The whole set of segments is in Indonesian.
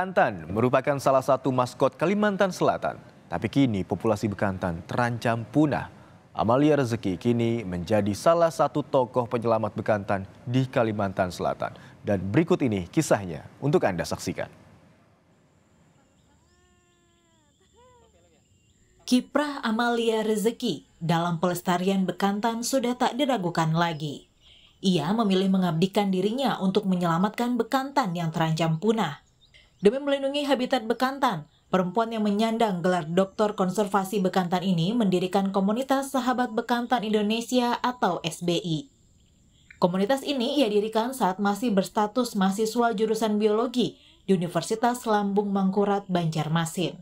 Bekantan merupakan salah satu maskot Kalimantan Selatan. Tapi kini populasi bekantan terancam punah. Amalia Rezeki kini menjadi salah satu tokoh penyelamat bekantan di Kalimantan Selatan. Dan berikut ini kisahnya untuk Anda saksikan. Kiprah Amalia Rezeki dalam pelestarian bekantan sudah tak diragukan lagi. Ia memilih mengabdikan dirinya untuk menyelamatkan bekantan yang terancam punah. Demi melindungi habitat bekantan, Perempuan yang menyandang gelar Doktor Konservasi Bekantan ini mendirikan komunitas Sahabat Bekantan Indonesia atau SBI. Komunitas ini ia dirikan saat masih berstatus mahasiswa jurusan biologi di Universitas Lambung Mangkurat, Banjarmasin.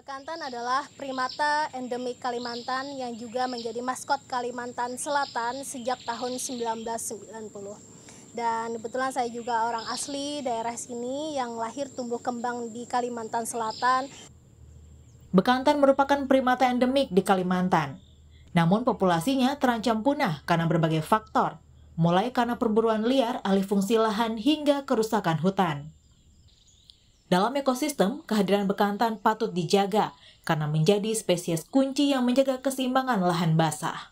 Bekantan adalah primata endemik Kalimantan yang juga menjadi maskot Kalimantan Selatan sejak tahun 1990 dan kebetulan saya juga orang asli daerah sini yang lahir tumbuh kembang di Kalimantan Selatan. Bekantan merupakan primata endemik di Kalimantan. Namun populasinya terancam punah karena berbagai faktor, mulai karena perburuan liar, alih fungsi lahan hingga kerusakan hutan. Dalam ekosistem, kehadiran bekantan patut dijaga karena menjadi spesies kunci yang menjaga keseimbangan lahan basah.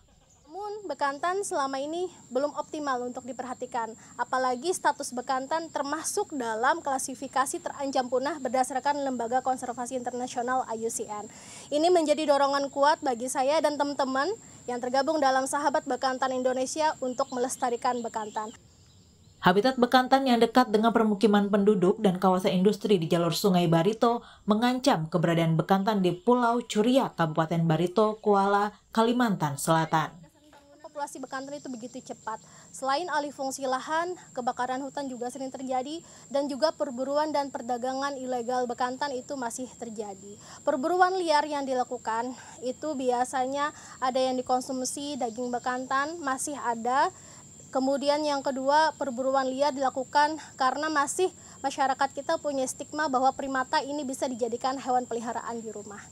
Bekantan selama ini belum optimal untuk diperhatikan. Apalagi status Bekantan termasuk dalam klasifikasi terancam punah berdasarkan Lembaga Konservasi Internasional IUCN. Ini menjadi dorongan kuat bagi saya dan teman-teman yang tergabung dalam Sahabat Bekantan Indonesia untuk melestarikan Bekantan. Habitat bekantan yang dekat dengan permukiman penduduk dan kawasan industri di jalur Sungai Barito mengancam keberadaan bekantan di Pulau Curiak, Kabupaten Barito, Kuala, Kalimantan Selatan populasi bekantan itu begitu cepat. Selain alih fungsi lahan, kebakaran hutan juga sering terjadi dan juga perburuan dan perdagangan ilegal bekantan itu masih terjadi. Perburuan liar yang dilakukan itu biasanya ada yang dikonsumsi daging bekantan masih ada. Kemudian yang kedua, perburuan liar dilakukan karena masih masyarakat kita punya stigma bahwa primata ini bisa dijadikan hewan peliharaan di rumah.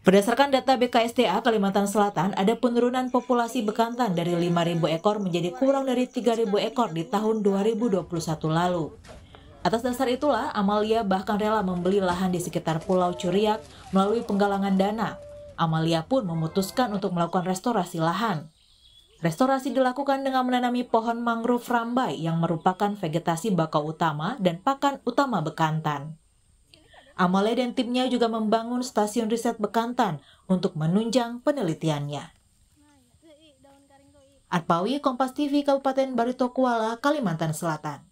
Berdasarkan data BKSDA Kalimantan Selatan, ada penurunan populasi bekantan dari 5.000 ekor menjadi kurang dari 3.000 ekor di tahun 2021 lalu. Atas dasar itulah, Amalia bahkan rela membeli lahan di sekitar Pulau Curiak melalui penggalangan dana. Amalia pun memutuskan untuk melakukan restorasi lahan. Restorasi dilakukan dengan menanami pohon mangrove rambai yang merupakan vegetasi bakau utama dan pakan utama bekantan. Amale dan timnya juga membangun stasiun riset Bekantan untuk menunjang penelitiannya. Arpawi Kompas TV Kabupaten Barito Kuala, Kalimantan Selatan.